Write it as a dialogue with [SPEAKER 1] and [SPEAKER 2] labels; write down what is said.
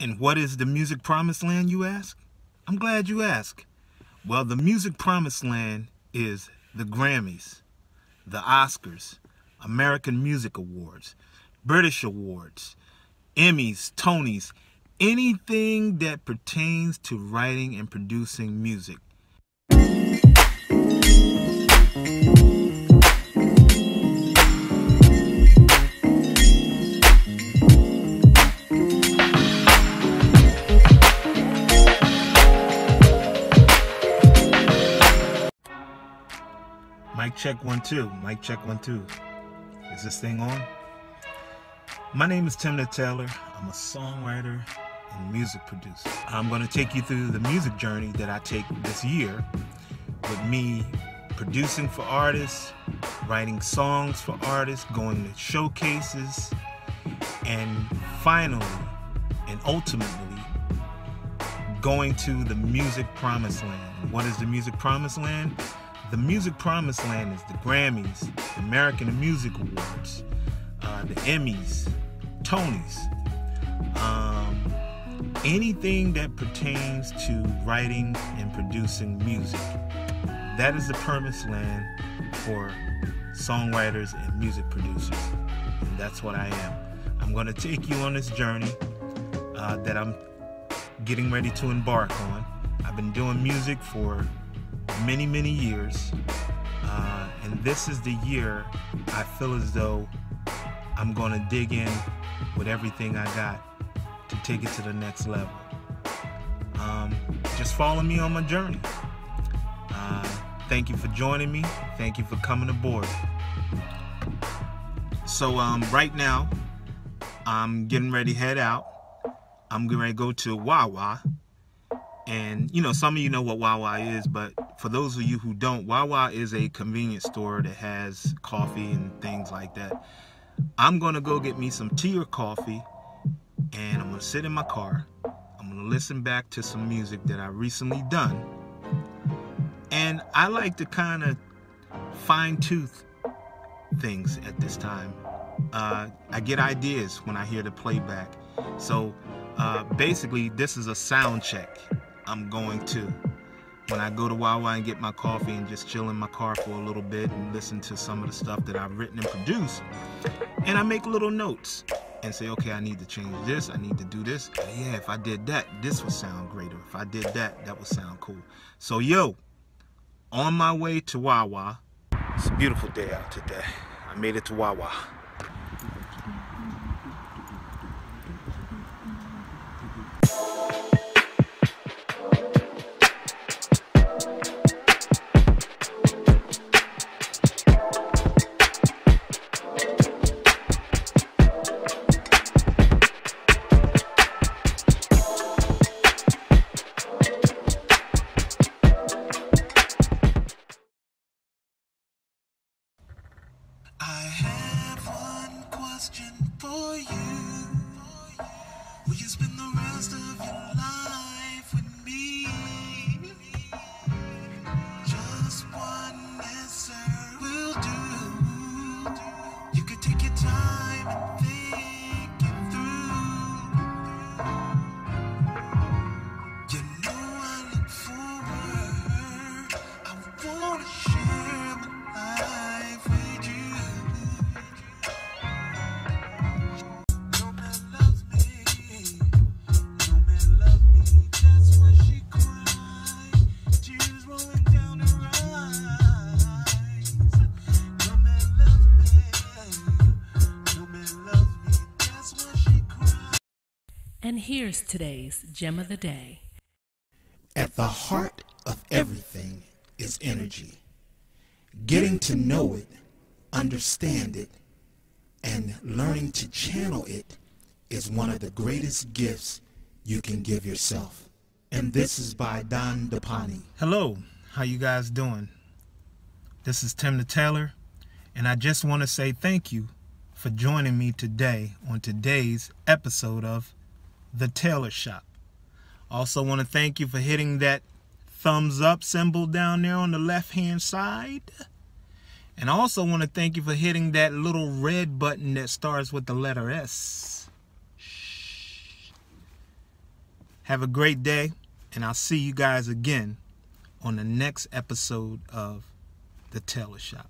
[SPEAKER 1] And what is the music promised land, you ask? I'm glad you ask. Well, the music promised land is the Grammys, the Oscars, American Music Awards, British Awards, Emmys, Tonys, anything that pertains to writing and producing music. Mic check one two. Mic check one two. Is this thing on? My name is Tim Datailor. I'm a songwriter and music producer. I'm going to take you through the music journey that I take this year with me producing for artists, writing songs for artists, going to showcases, and finally and ultimately going to the music promised land. What is the music promised land? The music promised land is the Grammys, the American Music Awards, uh, the Emmys, Tonys, um, anything that pertains to writing and producing music. That is the promised land for songwriters and music producers. And that's what I am. I'm going to take you on this journey uh, that I'm getting ready to embark on. I've been doing music for many, many years. Uh, and this is the year I feel as though I'm going to dig in with everything I got to take it to the next level. Um, just follow me on my journey. Uh, thank you for joining me. Thank you for coming aboard. So, um, right now, I'm getting ready to head out. I'm going to go to Wawa and you know, some of you know what Wawa is, but for those of you who don't, Wawa is a convenience store that has coffee and things like that. I'm gonna go get me some tea or coffee, and I'm gonna sit in my car. I'm gonna listen back to some music that I recently done, and I like to kind of fine tooth things at this time. Uh, I get ideas when I hear the playback, so uh, basically this is a sound check. I'm going to. When I go to Wawa and get my coffee and just chill in my car for a little bit and listen to some of the stuff that I've written and produced, and I make little notes and say, okay, I need to change this, I need to do this. Yeah, if I did that, this would sound greater. If I did that, that would sound cool. So, yo, on my way to Wawa, it's a beautiful day out today. I made it to Wawa. And
[SPEAKER 2] here's today's gem of the day.
[SPEAKER 3] At the heart of everything is energy. Getting to know it, understand it, and learning to channel it is one of the greatest gifts you can give yourself. And this is by Don DePani.
[SPEAKER 1] Hello, how you guys doing? This is Tim Datailor, and I just want to say thank you for joining me today on today's episode of The Tailor Shop. Also want to thank you for hitting that thumbs up symbol down there on the left hand side. And also want to thank you for hitting that little red button that starts with the letter S. Shh. Have a great day, and I'll see you guys again on the next episode of The Tailor Shop.